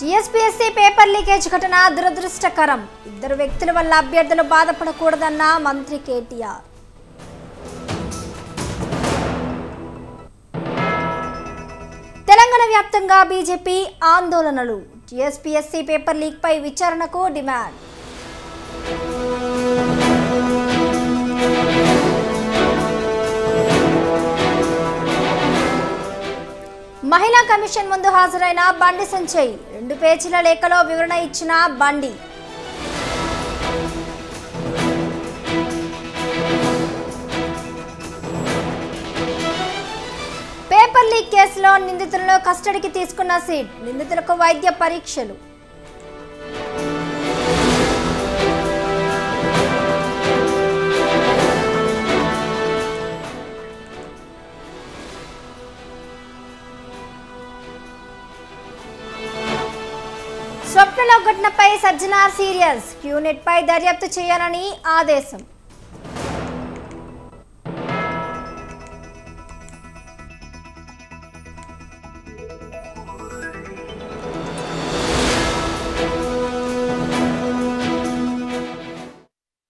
TSPSC paper leakage ఘటన దురదృష్టకరం. ఇద్దరు వ్యక్తుల వల్ల అభ్యర్థులు బాధపడకూడదన్న మంత్రి కేటీఆర్. తెలంగాణ వ్యాప్తంగా బీజేపీ ఆందోళనలు. టీఎస్పీఎస్సీ పేపర్ లీక్ పై విచారణకు డిమాండ్. మహిళా కమిషన్ ముందు హాజరైన బండి సంజయ్. రెండు పేజీల లేఖలో వివరణ ఇచ్చిన బండి. పేపర్ లీక్ కేసులో నిందితులను కస్టడీకి తీసుకున్న సీట్. నిందితులకు వైద్య పరీక్షలు. స్వప్నలో ఘటనపై సజ్జనార్ సీరియస్ క్యూనెట్ పై దర్యాప్తు చేయాలని ఆదేశం.